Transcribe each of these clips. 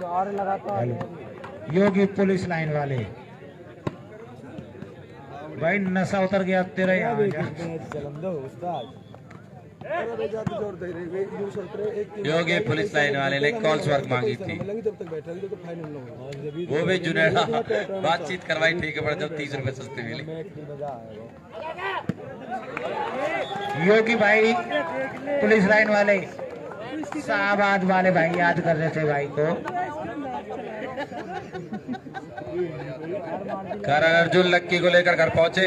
चार लगातार योगी police line वाले भाई नशा उतर गया तेरा यहाँ। योगी पुलिस लाइन वाले ने कॉल्स वर्क मांगी थी। वो भी जुनेड़ा। बातचीत करवाई ठीक है जब तीस रुपए सस्ते मिले। योगी भाई, पुलिस लाइन वाले, शाहबाद वाले भाई याद कर रहे थे भाई को। करण अर्जुन लक्की को लेकर घर पहुँचे।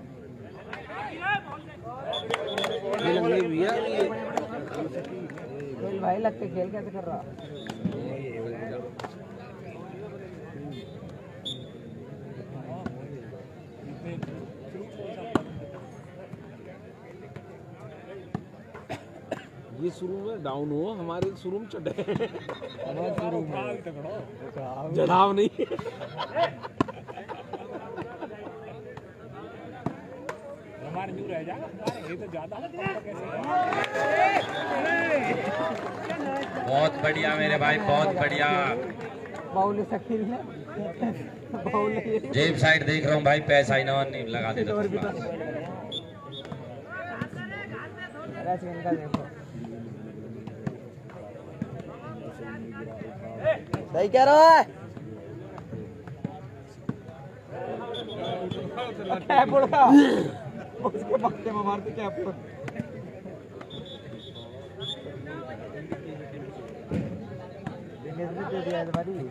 भाई लग के खेल कैसे कर रहा? ये शुरू में डाउन हो हमारे शुरू में चढ़े। जनाब नहीं। बहुत बढ़िया मेरे भाई बहुत बढ़िया। बाउल शकील ने जेब साइड देख रहा हूँ भाई पैसा ही ना नहीं लगा देता और भी थोड़ा। तो देखो सही कह रहा है। उड़ा उसके पक्के में मारते कैप उड़ा दिनेश ने दे दिया है भाई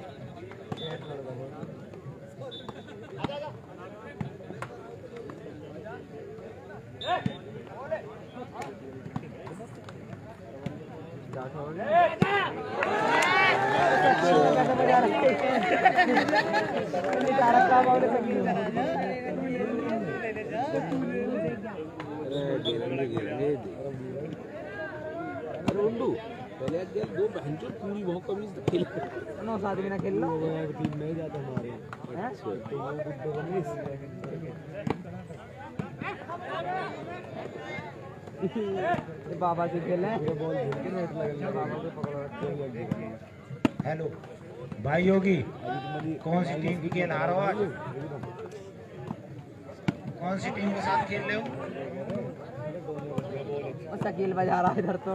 अरे पहले आज गया दो पूरी बहुत खेल नौ सात बिना खेल लो। टीम नहीं जाता हमारे। हैं? ये बाबा से खेले बाबा को पकड़ो हेलो। भाई योगी कौन सी टीम की खेल आ रहा हो आज? कौन सी टीम के साथ खेल रहे हो? और शकील बजा रहा है इधर तो।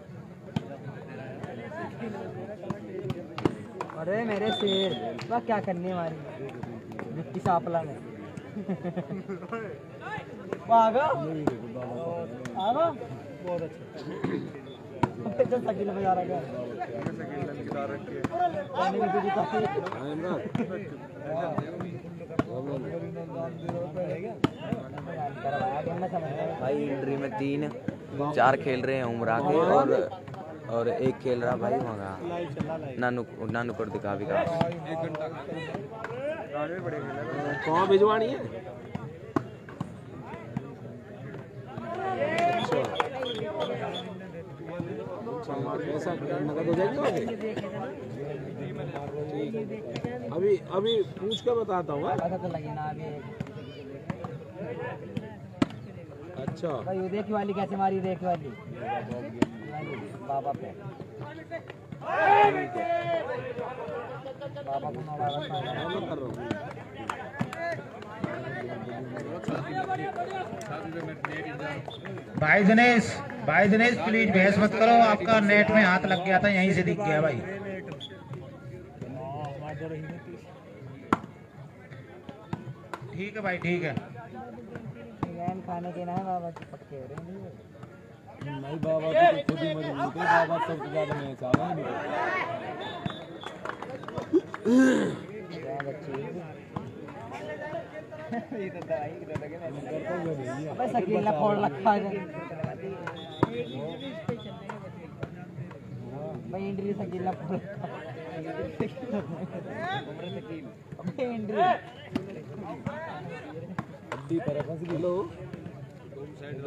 अरे मेरे शेर, वह, क्या करने वाली? विक्की सापला में वो आ गया आ गया बहुत अच्छा। भाई इंट्री में तीन, चार खेल रहे हैं उमरा के और और एक खेल रहा भाई वहाँ नानू नानू कर दिखा भी का कहाँ भिजवानी है? अच्छा हो अभी अभी पूछ के बताता हूँ हाँ? अच्छा। भाई ये देख वाली कैसे मारी देख वाली, बाबा पे। बाबा को कर रहा हूँ। भाई दिनेश भाई दिनेश प्लीज़ बहस मत करो आपका नेट में हाथ लग गया था यहीं से दिख गया भाई। ठीक है भाई ठीक है। खाने के ना है बाबा की पक्के हो रहे हैं। नहीं बाबा तो खुद ही मज़बूत है बाबा सबसे ज़्यादा मैच आ रहा है क्या बच्चे अबे शकील फोड़ रखा है भाई इंद्री शकील ने फोड़ अबे इंद्री हड्डी पर फंस गई लो हेलो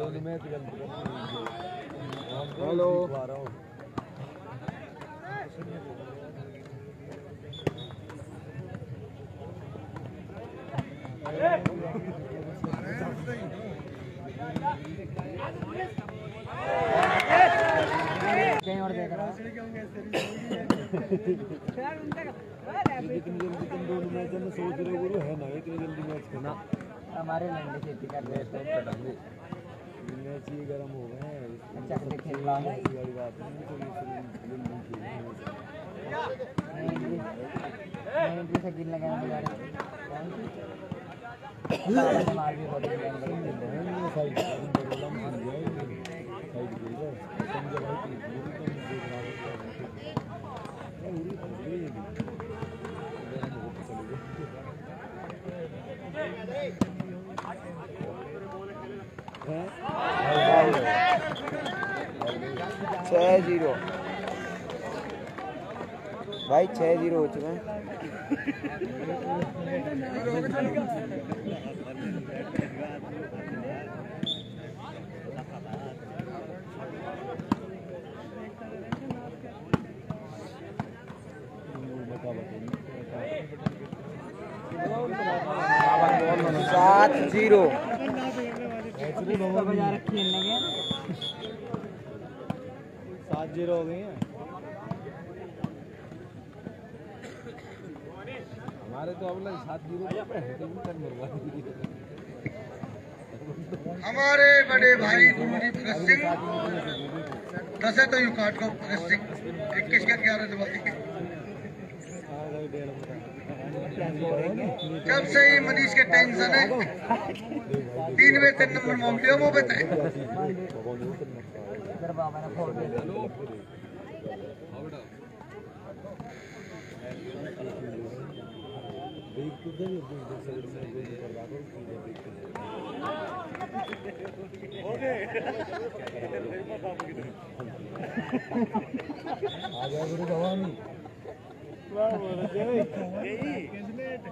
कहीं और देख रहा इतनी जल्दी तुम दोनों मैच में सोच रहे हो है ना इतनी जल्दी मैच खेलना हमारे लंडे खेती कर रहे थे मैच ही गर्म हो गए हैं। अच्छा से खेल रहा है वाली बात नहीं तो ये जल्दी खेलना है। इंद्री इंद्री शकील ने कहना बजा रहे मार भी बड़ी साइड साइड साइड समझ भाई छः ज़ीरो। भाई छः ज़ीरो हो चुके सात ज़ीरो। तो बजा रखी है इनने सात ज़ीरो हो गई हैं। हमारे तो अब लग सात ज़ीरो है तो दी हमारे बड़े भाई गुरुदीप भगत सिंह दस तो यू काट को भगत सिंह इक्कीस का ग्यारह जब से ही मनीष के टेंशन है तीन में तीन नंबर मामले वो बताए। इधर बाबा ने फोड़ दिया आ गया गुरु भवानी मार दिया और मार दिया शकील ने तो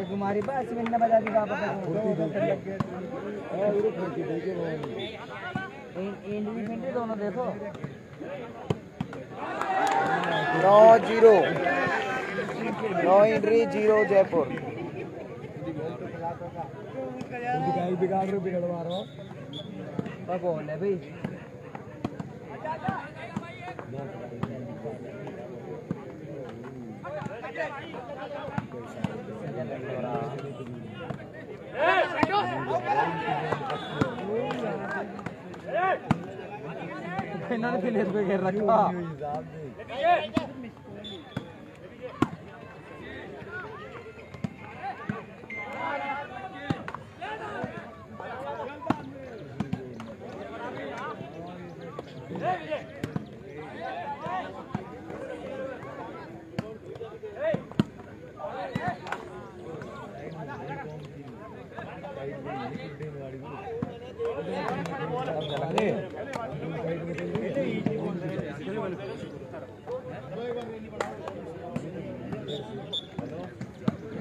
एक हमारी बात अश्विन बजा दी वापस इंद्री दोनों देखो। नौ ज़ीरो। नौ इंट्री ज़ीरो जयपुर। बिगाड़ रहे बिगड़वा रहा बोल है भाई। इन्होंने फिर इसको घेर रखा।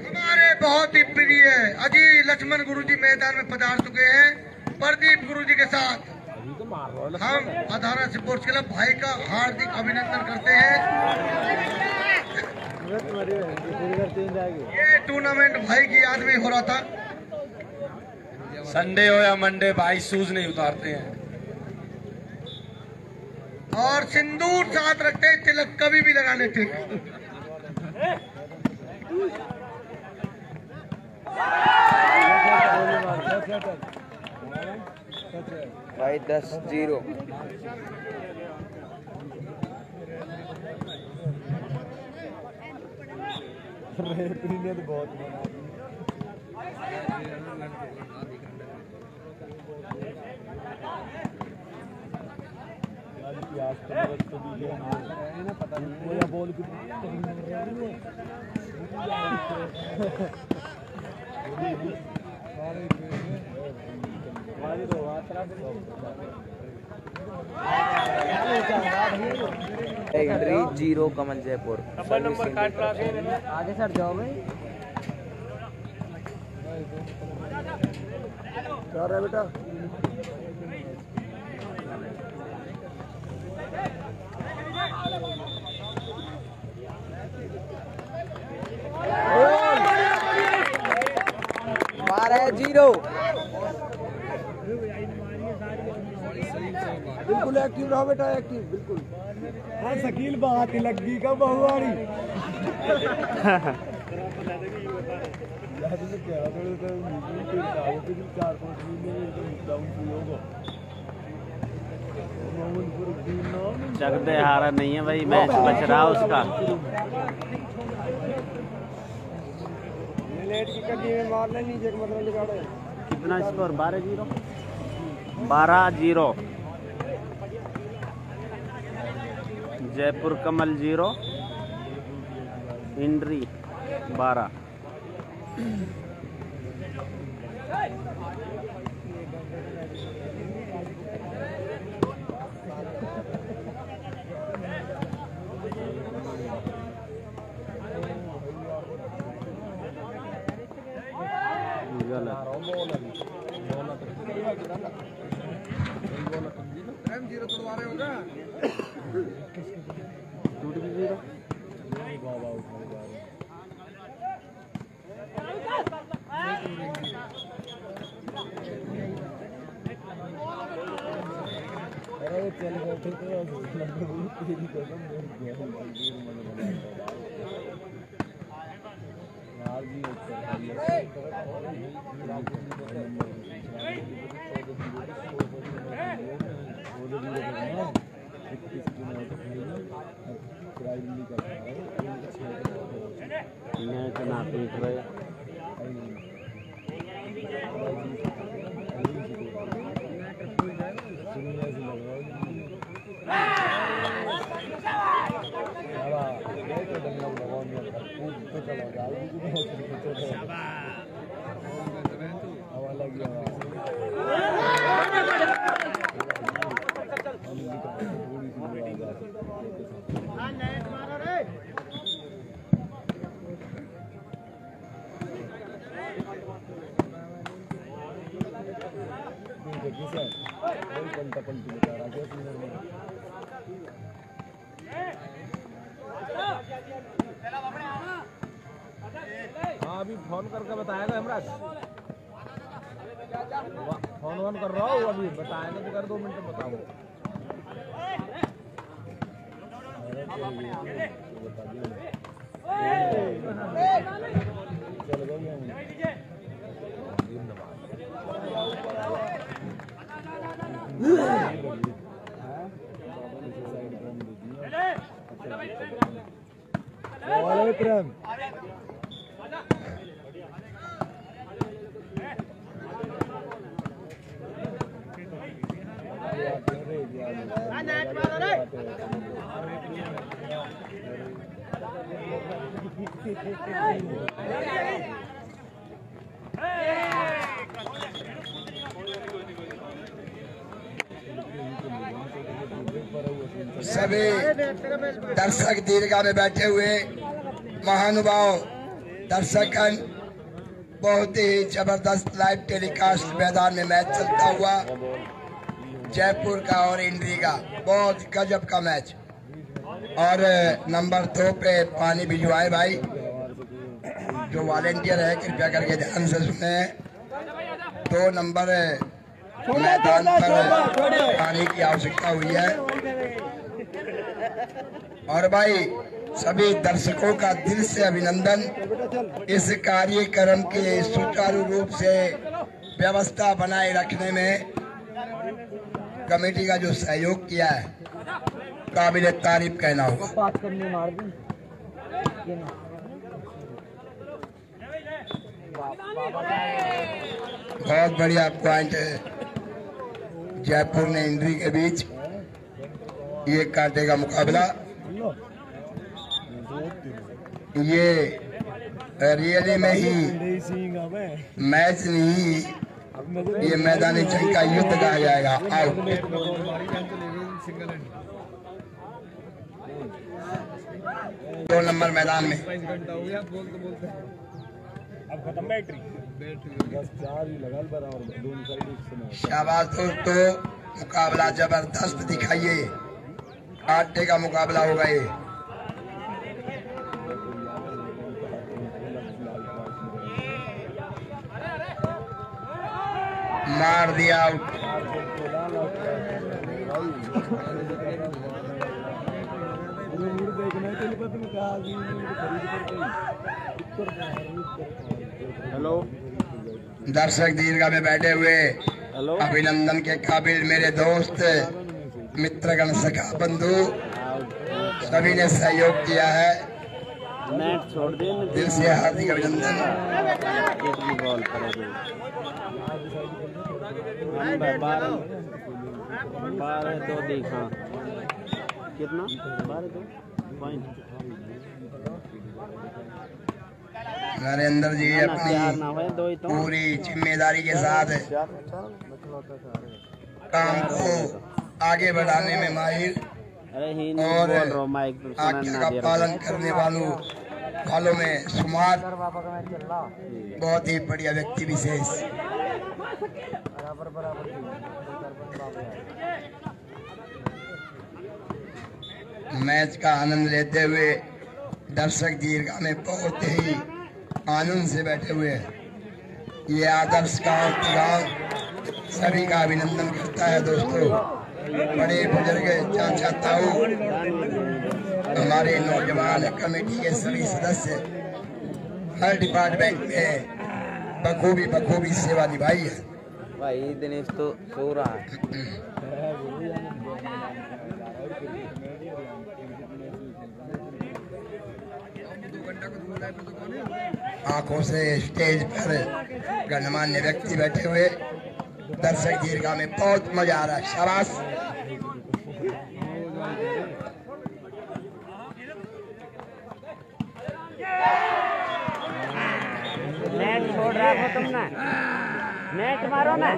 हमारे बहुत ही प्रिय अजी लक्ष्मण गुरु जी मैदान में पधार चुके हैं, प्रदीप गुरु जी के साथ। हम अधारा स्पोर्ट्स क्लब भाई का हार्दिक अभिनंदन करते हैं। ये टूर्नामेंट भाई की याद में हो रहा था। संडे हो या मंडे भाई शूज़ नहीं उतारते हैं। और सिंदूर साथ रखते हैं, तिलक कभी भी लगा लेते भाई दस ज़ीरो। तो बहुत मना दिया यार प्यास तो बरस तो दी है इन्हें पता नहीं वो या बॉल की एंट्री ज़ीरो कमल जयपुर। आगे सर जाओ भाई। क्या रहा है बेटा। बारह ज़ीरो। बिल्कुल एक्टिव रहो बेटा एक्टिव बिल्कुल। हाँ शकील बात ही लगी का बहुआरी चार पाँच महीने में एकदम डाउन फ्री होगा। मोहम्मदपुर दिन नाम जग दे हारा नहीं है भाई मैच बच रहा उसका। कितना स्कोर बारह ज़ीरो? बारह ज़ीरो। जयपुर कमल ज़ीरो इंड्री बारह। टूट भी ज़ीरो बाबा उठा जा रहे अरे चल बैठे तो तेरी कसम मेरे गया यार भी अच्छा Shabbat. अभी फ़ोन करके बताएगा हमरा। फ़ोन वोन कर रहा हूँ अभी बताएगा तो कर दो मिनट बताऊँ। चल गया प्रेम सभी दर्शक दीर्घा में बैठे हुए महानुभाव दर्शकगण, बहुत ही ज़बरदस्त लाइव टेलीकास्ट मैदान में मैच चलता हुआ जयपुर का और इंडी का, बहुत गजब का मैच। और नंबर दो पे पानी भिजवाए भाई। जो वॉलेंटियर है कृपया करके ध्यान से सुने। दो नंबर मैदान पर पानी की आवश्यकता हुई है। और भाई सभी दर्शकों का दिल से अभिनंदन। इस कार्यक्रम के सुचारू रूप से व्यवस्था बनाए रखने में कमेटी का जो सहयोग किया है। काबिल तारीफ़ कहना होगा। बहुत बढ़िया पॉइंट है। जयपुर ने इंद्री के बीच ये कांटे का मुकाबला। ये रियली में ही मैच नहीं ये मैदानी जंग का युद्ध कहा जाएगा। आउट दो नंबर मैदान में। अब खत्म बैटरी। शाबाश दोस्तों मुकाबला ज़बरदस्त दिखाइए। आटे का मुकाबला होगा ये। मार दिया आउट देखना तिलपत में कहा कि खरीद हेलो। दर्शक दीर्घा में बैठे हुए हेलो। अभिनंदन के काबिल मेरे दोस्त मित्रगण सखा बंधु सभी ने सहयोग किया है। दिल से हार्दिक अभिनंदन। कितनी? नरेंद्र जी अपनी तो। पूरी ज़िम्मेदारी के साथ काम को आगे बढ़ाने में माहिर और आज्ञा का पालन करने वालों वालों में शुमार बहुत ही बढ़िया व्यक्ति विशेष। मैच का आनंद लेते हुए दर्शक दीर्घा में बहुत ही आनंद से बैठे हुए हैं। ये आदर्श गाँव सभी का अभिनंदन करता है दोस्तों। बड़े बुज़ुर्ग चाचा ताऊ हमारे नौजवान कमेटी के सभी सदस्य हर डिपार्टमेंट में बखूबी बखूबी सेवा निभाई है। भाई दिनेश तो सो रहा है। आँखों से स्टेज पर गणमान्य व्यक्ति बैठे हुए। दर्शक दीर्घा में बहुत मज़ा आ रहा है। शाबाश। नेट छोड़ रहा हो तुम ना। नेट मारो ना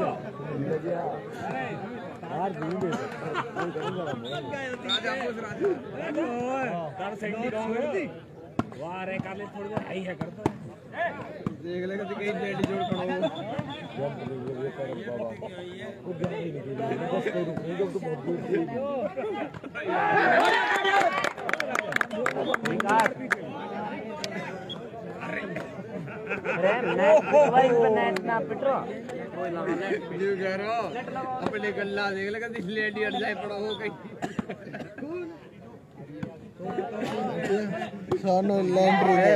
कर दी वाह रे काले थोड़ी देर हाई है करता। देख लेगा तो कहीं नेट जोड़ पड़ो जब ये कर बाबा वो जब नहीं निकली। बस कोई रुक नहीं जब तो बहुत दूर थी अरे नेट पिटवाई पे नेट ना पिटो। अपने गल्ला देख लेगा तो लेट ही अट जाए पड़ा हो कहीं। सोनो लैंड है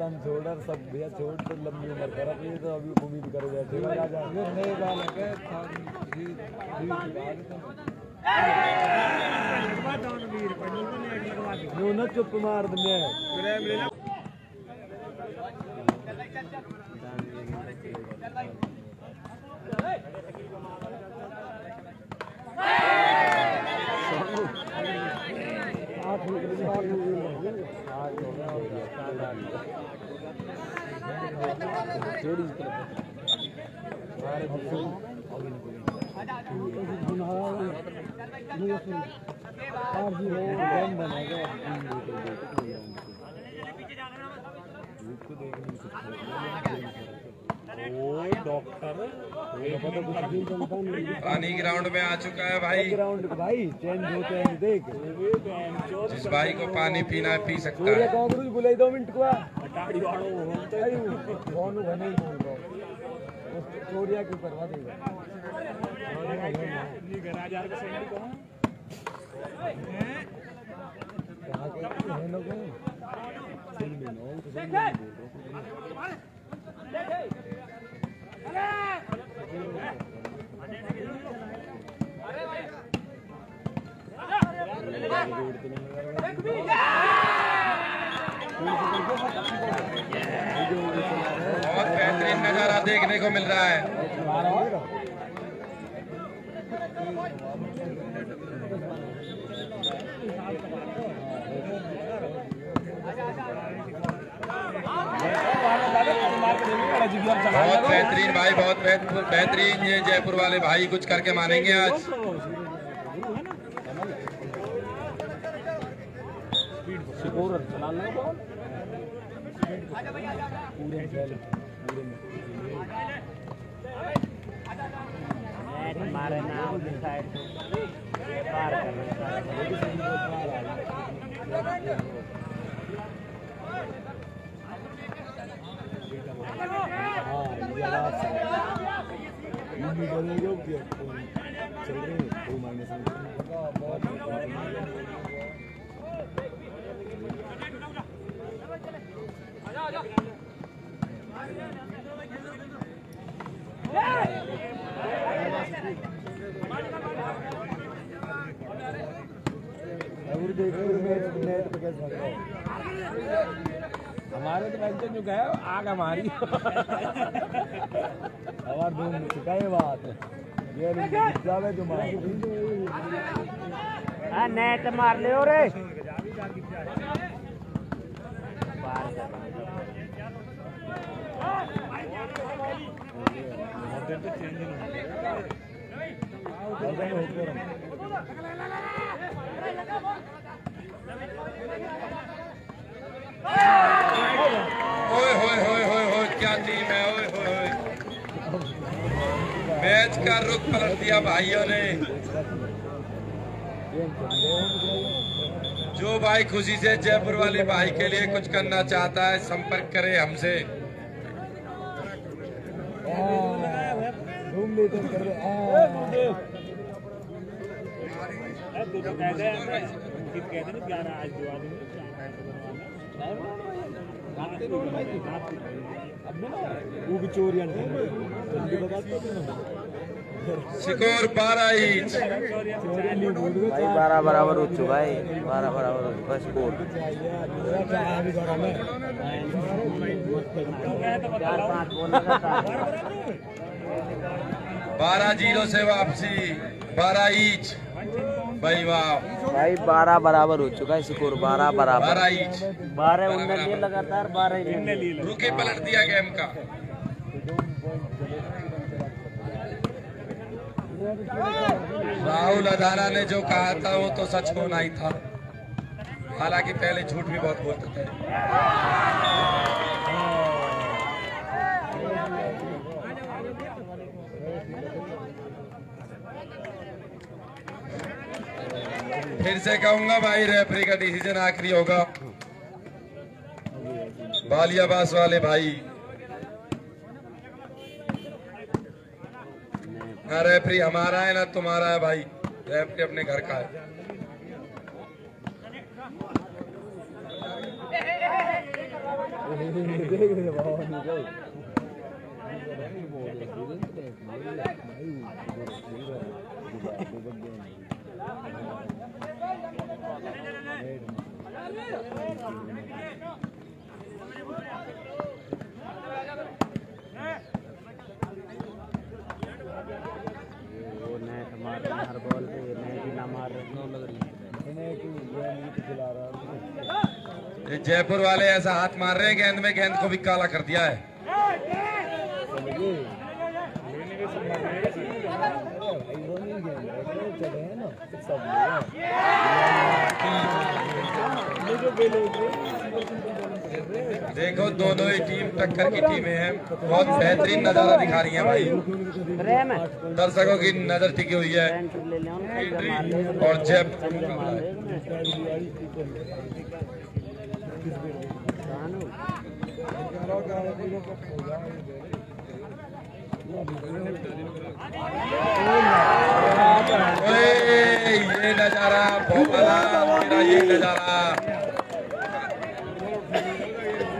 में छोड़ सब भैया छोड़ तो लंबी उम्र कर। अब ये तो अभी उम्मीद करे ये नए है जी जी नो न चुप मार दिया पानी ग्राउंड में आ चुका है भाई। ग्राउंड भाई चेंज हो चेंज देख। जिस भाई को पानी पीना है पी सकता है। कांग्रेस बुलाई दो मिनट को। सूर्य की परवाह देगा बहुत बेहतरीन नज़ारा देखने को मिल रहा है। बहुत बेहतरीन भाई बहुत बेहतरीन ये जयपुर वाले भाई कुछ करके मानेंगे आज। नेट मारे ना उधर साइड से पार करना हाँ ये आवाज़ से ये भी बोलेगा कि चल रहे हैं हमारे तो पेंशन जो गए आग हमारी। हमार धूम में सिखाए बात ये जो मार। हाँ नेट मार ले रे। ओए, होए होए होए होए, क्या टीम है? ओए, होए होए। मैच का रुख पलट दिया भाइयों ने। जो भाई खुशी से जयपुर वाले भाई के लिए कुछ करना चाहता है, संपर्क करे हमसे। धूम लेते सिकोर बारह इंच भाई बारह बराबर चुका है बारह बराबर चुका स्कोर बारह ज़ीरो से वापसी बारह इंच भाई वाह। भाई बारह बराबर हो चुका है स्कोर बारह बराबर। बारह उन्नीस लिए लगातार बारह रुके पलट दिया गेम का। राहुल अदाना ने जो कहा था वो तो सच होना ही था। हालाँकि पहले झूठ भी बहुत बोलते थे। फिर से कहूँगा भाई रेफरी का डिसीज़न आखिरी होगा। बालियाबास वाले भाई। ना रेफरी हमारा है ना, तुम्हारा है भाई। रेफरी अपने घर का है देख रहे बाबा नहीं गए वो नेट मार रहे हैं हर बॉल पे नेट ही ना मार रहे ये जयपुर वाले ऐसा हाथ मार रहे हैं गेंद में गेंद को भी काला कर दिया है। देखो, दोनों ही टीम टक्कर की टीमें हैं। बहुत बेहतरीन नज़ारा दिखा रही हैं भाई। दर्शकों की नज़र टिकी हुई है। और जयपुर जब मार ले शानू ओए, ये नज़ारा भोपाला मेरा ये नज़ारा।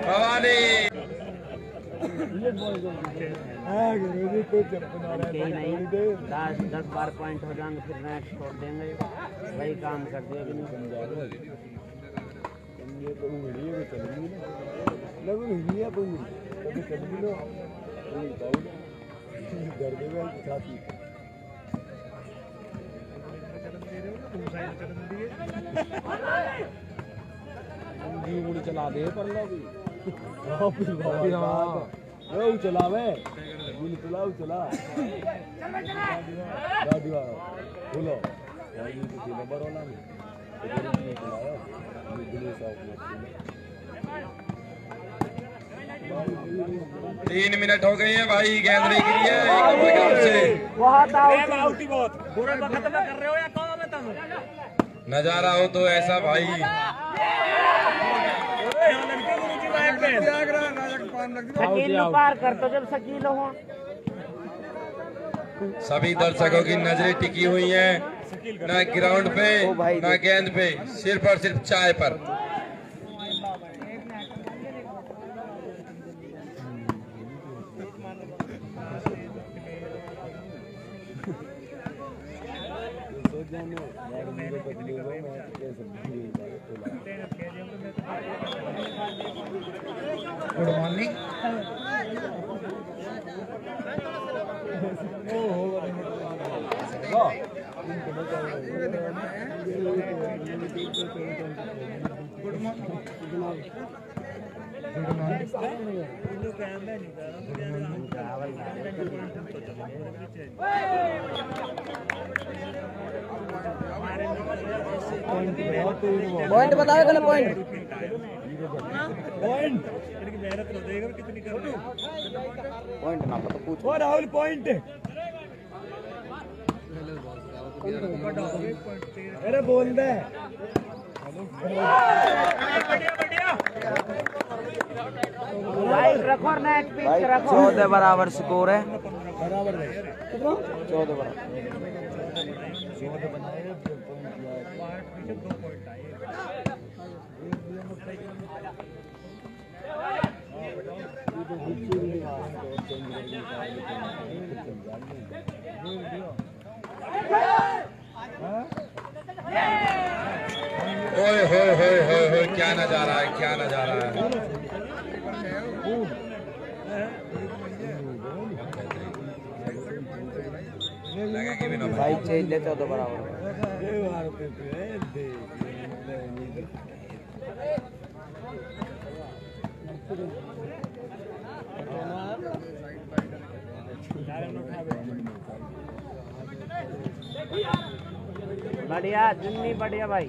भवानी दस दस बार पॉइंट हो जाएँगे फिर नेट छोड़ देंगे वही काम कर दिया चला दे पर लो भी हाँ चलावे उंगली चला वाला बोलो। तो नंबर वाला ये तीन मिनट हो गई है भाई गेंद नहीं गिरी है, एक नंबर के आउट से। बहुत आउट नज़ारा हो तो ऐसा भाई। पार कर तो जब शकील हो सभी दर्शकों की नज़रें टिकी हुई हैं। ना ग्राउंड पे ना गेंद पे सिर्फ़ और सिर्फ़ चाय पर। गुड मॉर्निंग पॉइंट बताओ गलत पॉइंट पॉइंट ना पता पूछ। राहुल पॉइंट अरे बोल दे। रखो नेट पिच रखो। चौदह बराबर स्कोर है। बराबर। है चौदह बराबर। ओए होए होए होए होए क्या नज़ारा है, क्या नज़ारा है? भाई भाई चेंज ले चौदह बराबर। बढ़िया जुन्नी बढ़िया भाई।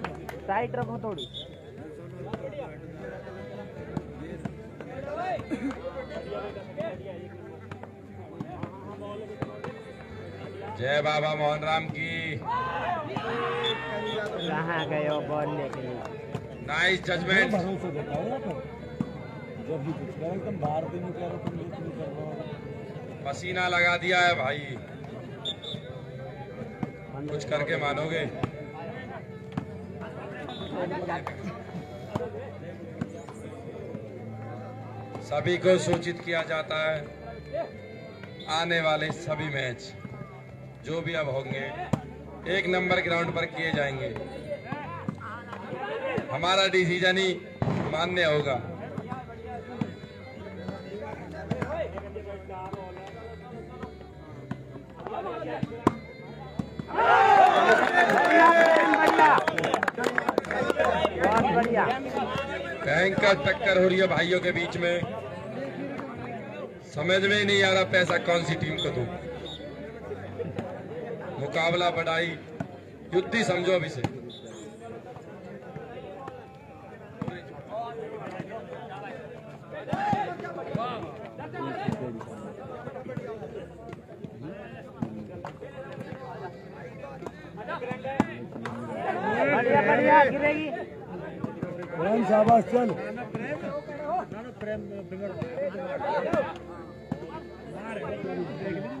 टाइट रखो थोड़ी। जय बाबा मोहन राम की। कहाँ गए हो बॉल लेके नाइस जजमेंट जब भी कुछ करो एकदम बाहर भी नहीं करो तुम नहीं कर रहे पसीना लगा दिया है भाई। कुछ करके मानोगे? सभी को सूचित किया जाता है, आने वाले सभी मैच, जो भी अब होंगे, एक नंबर ग्राउंड पर किए जाएँगे। हमारा डिसीज़न ही मान्य होगा बहुत बढ़िया भयंकर टक्कर हो रही है भाइयों के बीच में। समझ में नहीं आ रहा पैसा कौन सी टीम को दू। मुकाबला बढ़ाई। युद्धि समझो अभी से। शाबाश चल। है।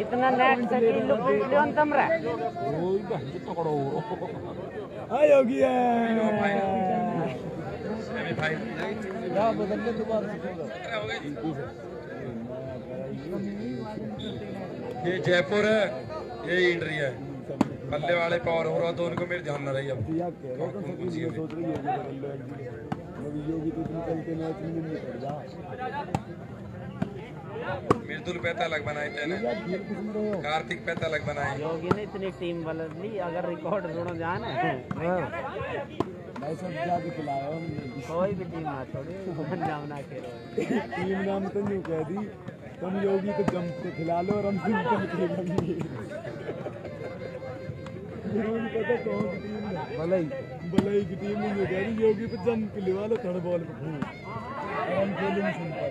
इतना नेट से तीन लोग लियोन तम रहा हाँ योगी है। सेमीफाइनल क्या बदलने दोबारा से ये जयपुर है ये इंड्री है। बल्ले वाले पावर हो रहा तो उनको मेरे ध्यान न रही अब। या कह रहा था कौन कि सी ये है? सोच रही है कि बदल लो एक दिन। योगी तो तुम कल के मैच में नहीं कर जा मृदुल पैता अलग बनाए तेने हो कार्तिक पैता अलग बनाए योगी ने इतनी टीम बदल ली अगर रिकॉर्ड सुनो जान। हमने कोई भी टीम छोड़े नाम ना खेलो टीम नाम तो नहीं कह दी। तुम योगी को जम के खिला लो और हम सिंपल खेलेंगे। उन्होंने पता कौन सी टीम है? भलाई भलाई की टीम नहीं कह रही योगी पे जम के लिवा लो थर्ड बॉल पे हम खेलेंगे सिंपल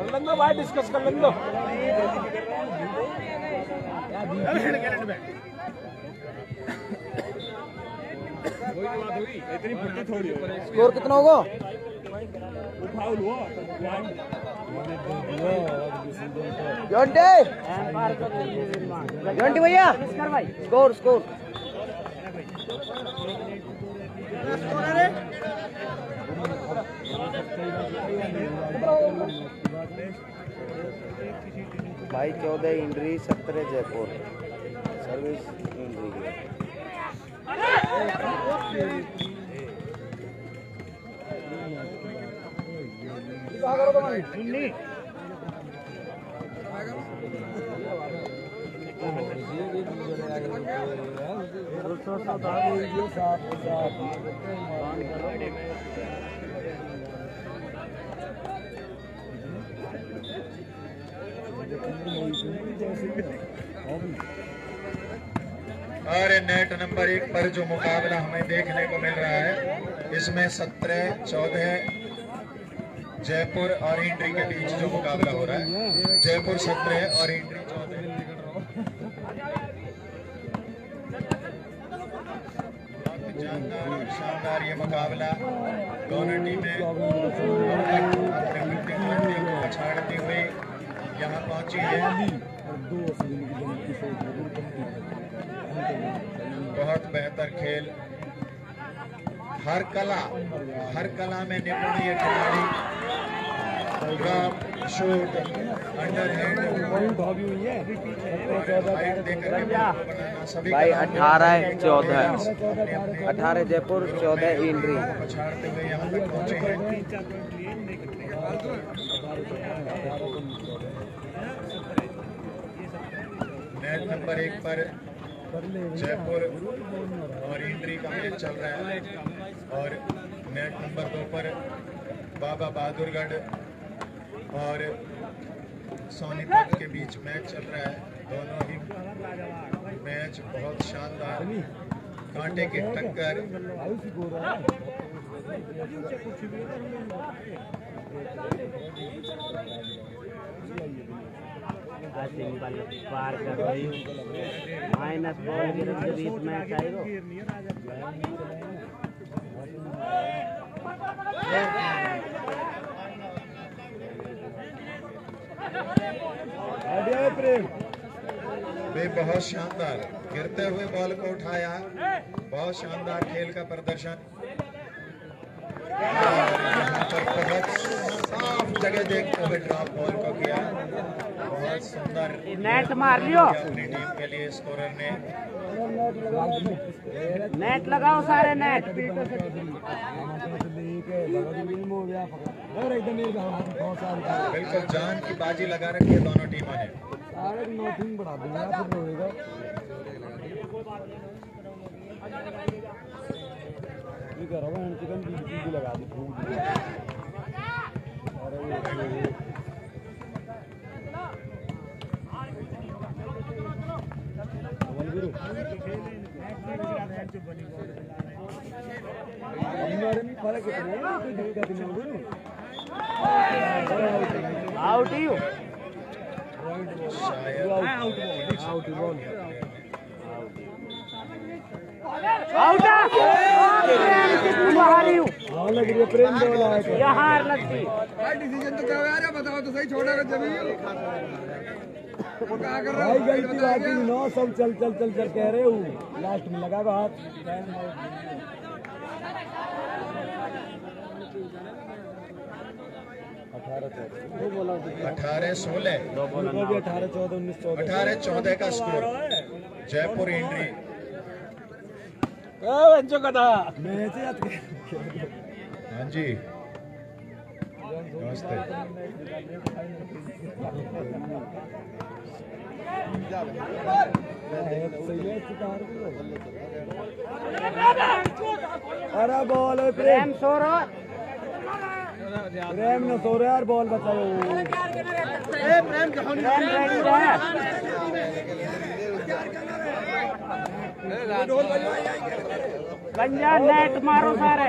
कर लेंगे भाई डिस्कस कर लेंगे स्कोर कितना होगा? ट्वेंटी भैया! कर भाई स्कोर स्कोर भाई चौदह इंड्री सत्रह जयपुर। सर्विस इंड्री और नेट नंबर एक पर जो मुकाबला हमें देखने को मिल रहा है इसमें सत्रह चौदह जयपुर और इंट्री के बीच जो मुकाबला हो रहा है जयपुर सत्रह और इंट्री चौदह और शानदार ये मुकाबला दोनों टीमें अपने को पछाड़ती हुई यहाँ पहुँची है बहुत बेहतर खेल। हर कला हर कला में निपुण ये खिलाड़ी ड्रॉप शूट अंडर हैंड भाई अठारह चौदह। अठारह जयपुर चौदह इंड्री पछाड़ते हुए यहाँ तक पहुँचे हैं मैच नंबर एक पर जयपुर और इंट्री का मैच चल रहा है। और मैच नंबर दो पर बाबा बहादुरगढ़ और सोनीपत के बीच मैच चल रहा है। दोनों ही मैच बहुत शानदार। कांटे की टक्कर। पार कर रही माइनस बॉल के बहुत शानदार। गिरते हुए बॉल को उठाया। बहुत शानदार खेल का प्रदर्शन। साफ़ जगह ड्रॉप बॉल को किया बहुत सुंदर नेट मार लियो। अपनी टीम के लिए स्कोरर ने। नेट लगाओ सारे नेट बिल्कुल जान की बाजी लगा रखी है दोनों टीमों ने। आउट यू शायद आउट आउट बाहर ही हूँ यहाँ लगती डिसीज़न तो क्या यार बताओ तो सही छोड़ा कर ज़मीन क्या कर रहा है गलती बाकी नो सब चल चल चल चल कह रहे हो। लास्ट में लगा को हाथ। अठारह सोलह। अठारह चौदह उन्नीस चौदह अठारह चौदह का स्कोर जयपुर ही याद हाँ जी। नमस्ते। अरे बॉल प्रेम। सो रहा प्रेम न सो रहे यार बॉल बचाओ। प्रेम रहे पंजा नेट मारो सारे।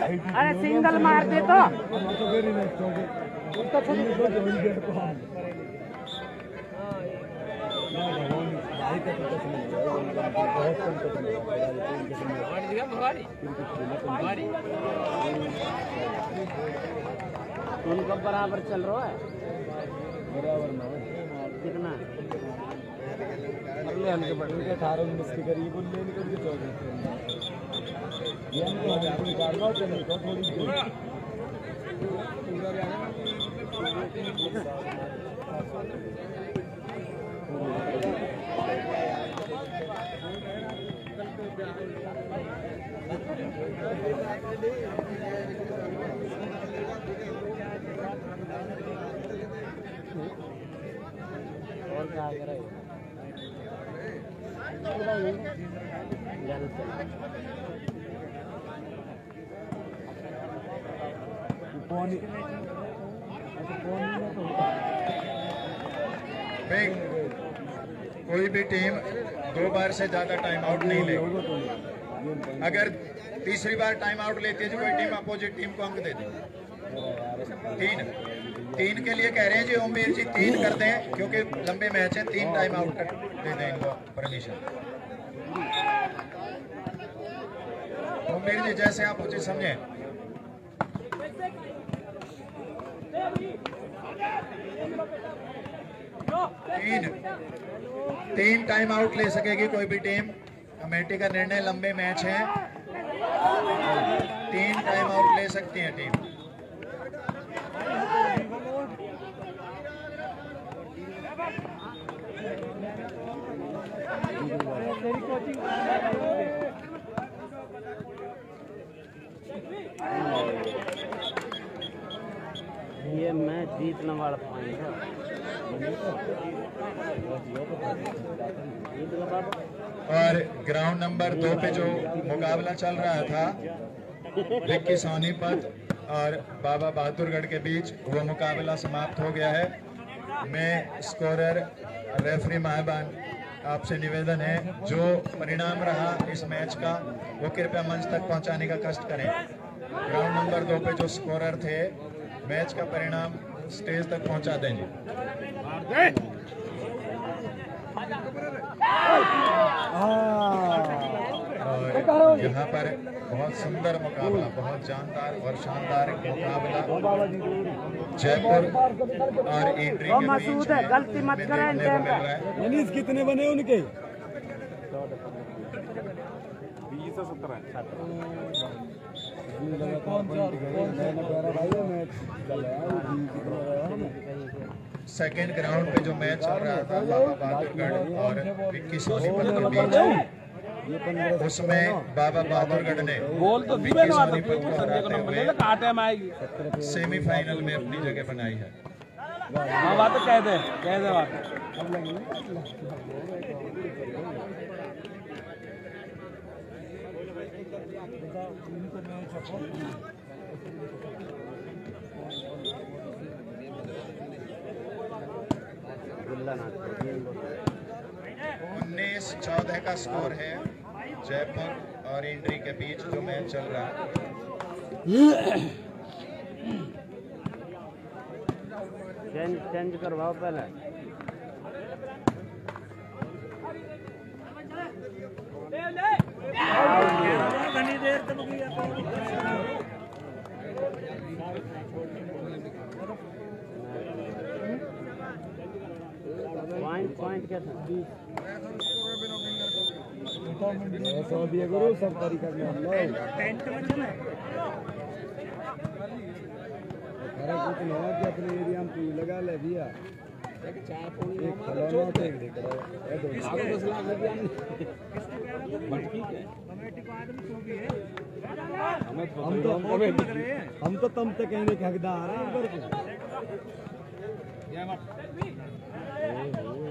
अरे सिंगल मार दे तो। उनका बराबर चल रहा है बराबर ना कितना उनके अठारह उन्नीस के करीब उनने निकल के चौदह ये हम तो हम निकालना चाहिए तो थोड़ी और क्या आगे रहे जल्द चल पौनी ऐसे पौनी में तो भाई कोई भी टीम दो बार से ज़्यादा टाइम आउट नहीं लेगी अगर तीसरी बार टाइम आउट लेती है तो कोई टीम अपोजिट टीम को अंक दे दे तीन। तीन के लिए कह रहे हैं जी ओमवीर जी, तीन कर दें क्योंकि लंबे मैच है, तीन टाइम आउट कर दे दें इनको परमिशन ओमवीर जी, जैसे आप मुझे समझें। तीन। तीन टाइम आउट ले सकेगी कोई भी टीम कमेटी का निर्णय लंबे मैच है। तीन टाइम आउट ले सकती है टीम ये मैच जीतने वाला जीतने वाला और ग्राउंड नंबर दो पे जो मुकाबला चल रहा था विक्की सोनीपत और बाबा बहादुरगढ़ के बीच, वो मुकाबला समाप्त हो गया है। मैं स्कोरर रेफरी महाबान, आपसे निवेदन है, जो परिणाम रहा इस मैच का, वो कृपया मंच तक पहुँचाने का कष्ट करें। ग्राउंड नंबर दो पे जो स्कोरर थे मैच का परिणाम स्टेज तक पहुँचा देंगे। और यहाँ पर बहुत सुंदर मुकाबला बहुत जानदार और शानदार मुकाबला। जयपुर और ईटरी के बीच मसूद है, गलती मत करें कितने बने उनके? सेकंड ग्राउंड पे जो मैच चल रहा था बाबा बहादुरगढ़ और विक्की सोनीपत के बीच। उसमें बाबा बहादुरगढ़ ने बोल तो आएगी सेमीफाइनल में अपनी जगह बनाई है। हाँ बात तो कह दे कह दे बात। उन्नीस चौदह का स्कोर है जयपुर और इंड्री के बीच जो मैच चल रहा है। चेंज चेंज करवाओ पहले। पॉइंट पॉइंट कैसे सौ दिया करो सब तरीका के हम लोग अरे कुछ ना कि अपने एरिया में तू लगा ले दिया एक खिलौना तो एक देख रहा है दो आगे दस लाख रुपया भटकी के हम तो हम तो तुम तक कहने के हकदार हैं इधर के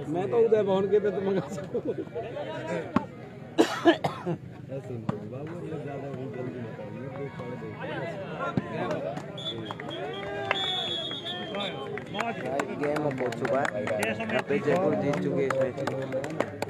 मैं तो उदय भवन के पे तो मंगा सकूँ। ऐसे बाबू ज़्यादा भी जल्दी बताइए दो पढ़ दो गेम हो। चुका है जयपुर जीत चुके हैं। इस मैच